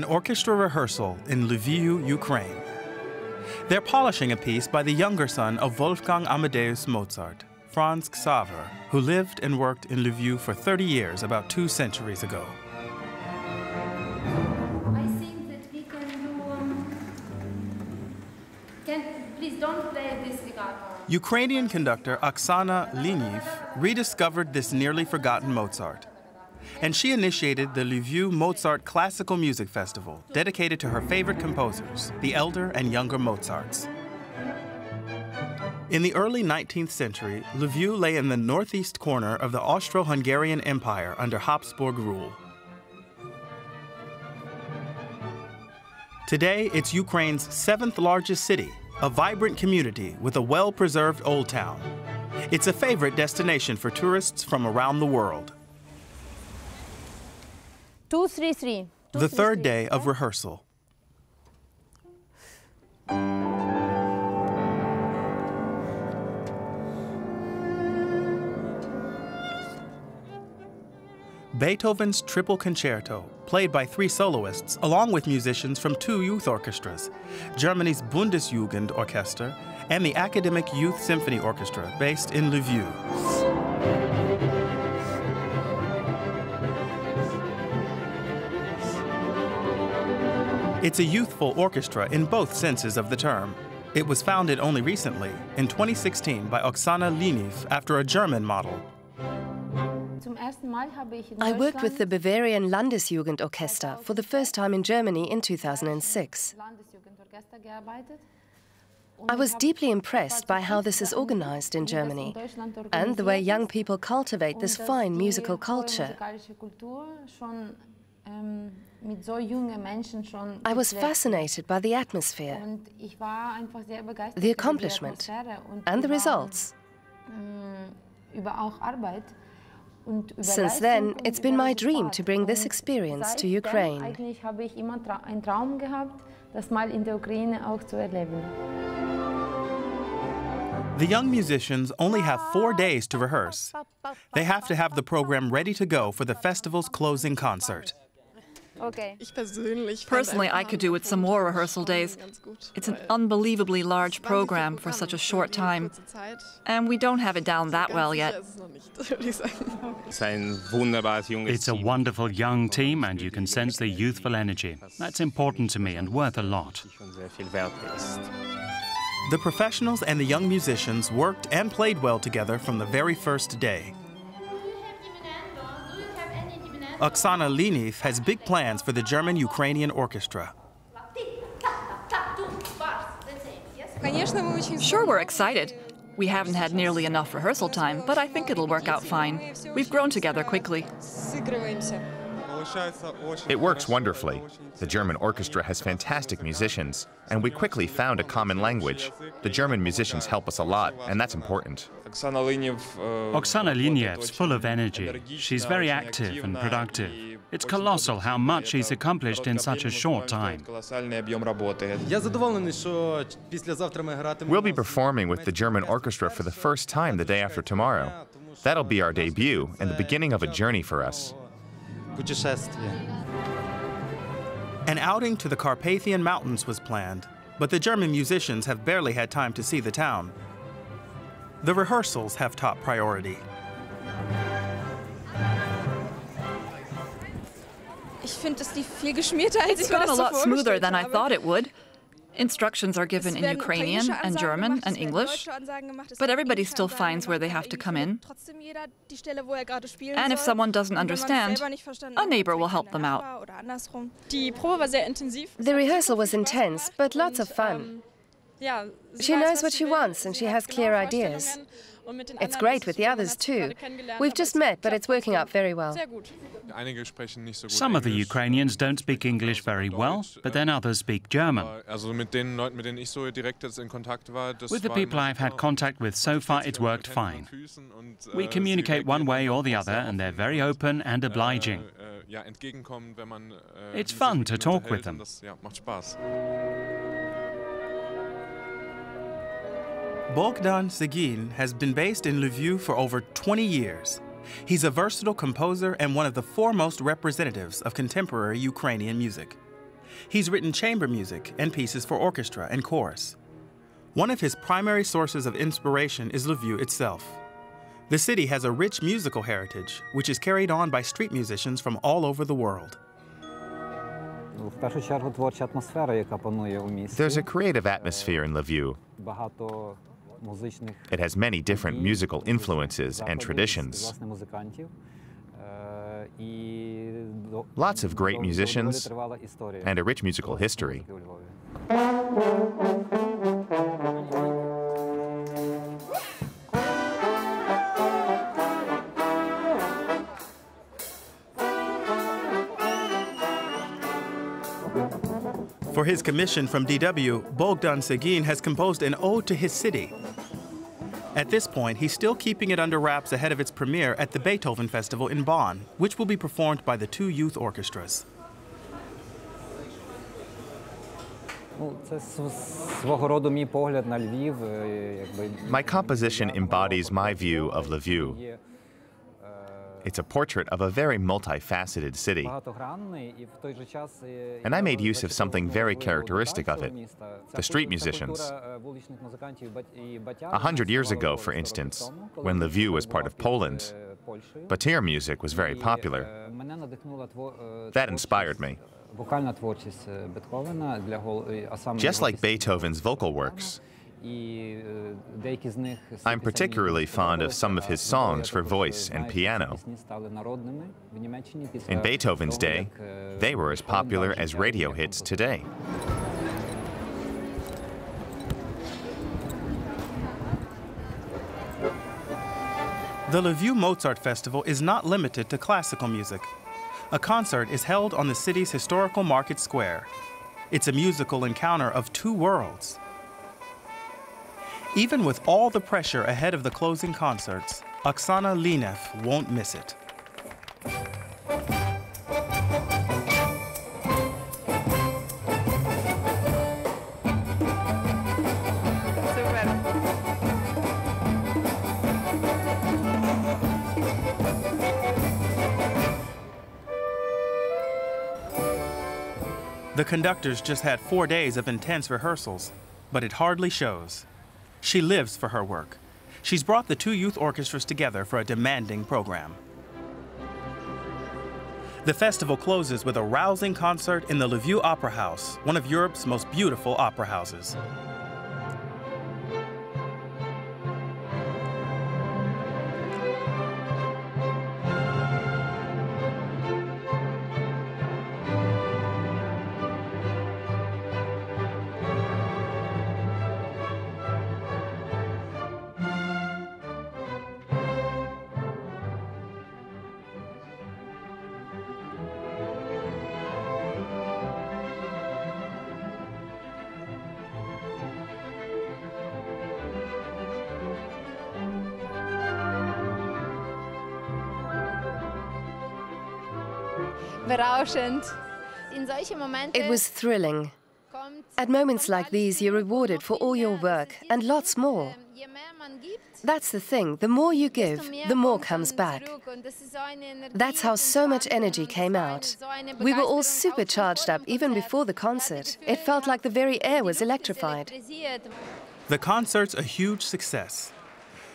an orchestra rehearsal in Lviv, Ukraine. They're polishing a piece by the younger son of Wolfgang Amadeus Mozart, Franz Xaver, who lived and worked in Lviv for 30 years about two centuries ago. I think that we can do. Um, can please don't play this legato. Ukrainian conductor Oksana Lyniv rediscovered this nearly forgotten Mozart. And she initiated the Lviv Mozart Classical Music Festival, dedicated to her favorite composers, the elder and younger Mozarts. In the early 19th century, Lviv lay in the northeast corner of the Austro Hungarian Empire under Habsburg rule. Today, it's Ukraine's seventh largest city, a vibrant community with a well preserved old town. It's a favorite destination for tourists from around the world. Two, three, three. The third day of rehearsal. Beethoven's Triple Concerto, played by three soloists, along with musicians from two youth orchestras Germany's Bundesjugend Orchester and the Academic Youth Symphony Orchestra, based in Lviv. It's a youthful orchestra in both senses of the term. It was founded only recently, in 2016, by Oksana Lyniv after a German model. Zum ersten Mal habe ich in I worked with the Deutschland Bavarian Landesjugendorchester for the first time in Germany in 2006. I was deeply impressed by how this is organized in Germany and the way young people cultivate this fine musical culture. Ähm, I was fascinated by the atmosphere the accomplishment, and the results. Mm, Since then, it's been my dream to bring this experience to Ukraine. Eigentlich habe ich immer tra einen Traum gehabt, das mal in der Ukraine auch zu erleben. The young musicians only have four days to rehearse. They have to have the program ready to go for the festival's closing concert. Okay. Personally, I could do with some more rehearsal days. It's an unbelievably large program for such a short time, and we don't have it down that well yet. It's a wonderful young team, and you can sense the youthful energy. That's important to me and worth a lot. The professionals and the young musicians worked and played well together from the very first day. Oksana Lyniv has big plans for the German Ukrainian Orchestra. Sure, we're excited. We haven't had nearly enough rehearsal time, but I think it'll work out fine. We've grown together quickly. It works wonderfully. The German orchestra has fantastic musicians, and we quickly found a common language. The German musicians help us a lot, and that's important. Oksana Lyniv's full of energy. She's very active and productive. It's colossal how much she's accomplished in such a short time. We'll be performing with the German orchestra for the first time the day after tomorrow. That'll be our debut and the beginning of a journey for us. An outing to the Carpathian Mountains was planned, but the German musicians have barely had time to see the town. The rehearsals have top priority. It's gone a lot smoother than I thought it would. Instructions are given in Ukrainian and German and English, but everybody still finds where they have to come in. And if someone doesn't understand, a neighbor will help them out. The rehearsal was intense, but lots of fun. She knows what she wants and she has clear ideas. It's great with the others too. We've just met, but it's working out very well. Some of the Ukrainians don't speak English very well, but then others speak German. With the people I've had contact with so far, it's worked fine. We communicate one way or the other, and they're very open and obliging. It's fun to talk with them. Bogdan Segin has been based in Lviv for over 20 years. He's a versatile composer and one of the foremost representatives of contemporary Ukrainian music. He's written chamber music and pieces for orchestra and chorus. One of his primary sources of inspiration is Lviv itself. The city has a rich musical heritage, which is carried on by street musicians from all over the world. There's a creative atmosphere in Lviv. It has many different musical influences and traditions. Lots of great musicians and a rich musical history. For his commission from DW, Bogdan Segin has composed an ode to his city. At this point, he's still keeping it under wraps ahead of its premiere at the Beethoven Festival in Bonn, which will be performed by the two youth orchestras. My composition embodies my view of Lviv. It's a portrait of a very multifaceted city. And I made use of something very characteristic of it the street musicians. A hundred years ago, for instance, when Lviv was part of Poland, Batyr music was very popular. That inspired me. Just like Beethoven's vocal works, I'm particularly fond of some of his songs for voice and piano. In Beethoven's day, they were as popular as radio hits today. The Lviv Mozart Festival is not limited to classical music. A concert is held on the city's historical market square. It's a musical encounter of two worlds. Even with all the pressure ahead of the closing concerts, Oksana Lyniv won't miss it. The conductors just had four days of intense rehearsals, but it hardly shows. She lives for her work. She's brought the two youth orchestras together for a demanding program. The festival closes with a rousing concert in the Lviv Opera House, one of Europe's most beautiful opera houses. It was thrilling. At moments like these, you're rewarded for all your work and lots more. That's the thing, the more you give, the more comes back. That's how so much energy came out. We were all supercharged up even before the concert. It felt like the very air was electrified. The concert's a huge success.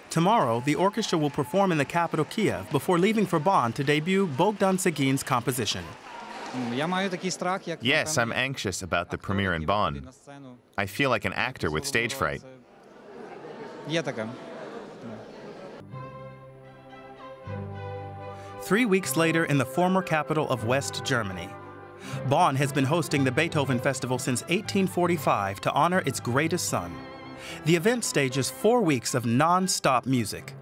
Tomorrow, the orchestra will perform in the capital Kiev before leaving for Bonn to debut Bogdan Segin's composition. Yes, I'm anxious about the premiere in Bonn. I feel like an actor with stage fright. Three weeks later in the former capital of West Germany, Bonn has been hosting the Beethoven Festival since 1845 to honor its greatest son. The event stages four weeks of non-stop music.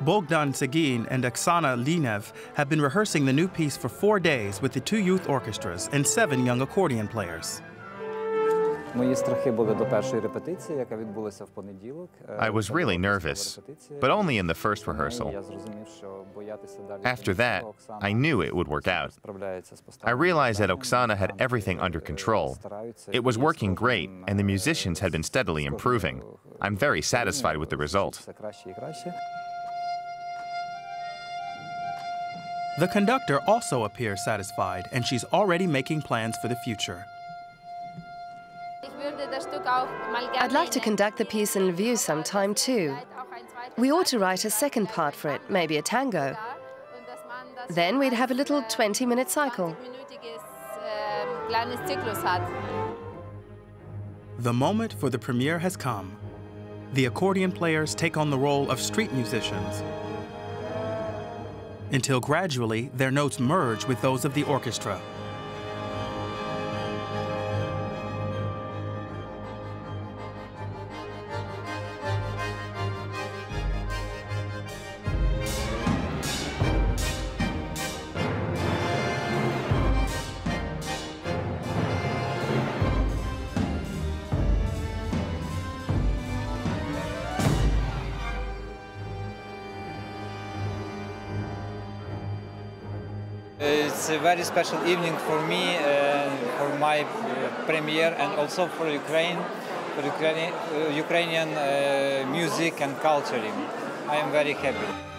Bogdan Segin and Oksana Lyniv have been rehearsing the new piece for four days with the two youth orchestras and seven young accordion players. I was really nervous, but only in the first rehearsal. After that, I knew it would work out. I realized that Oksana had everything under control. It was working great, and the musicians had been steadily improving. I'm very satisfied with the result. The conductor also appears satisfied, and she's already making plans for the future. I'd like to conduct the piece in Lviv sometime too. We ought to write a second part for it, maybe a tango. Then we'd have a little 20-minute cycle. The moment for the premiere has come. The accordion players take on the role of street musicians until gradually their notes merge with those of the orchestra. It's a very special evening for me, uh, for my uh, premiere, and also for Ukraine, for Ukrainian, uh, Ukrainian music and culture. I am very happy.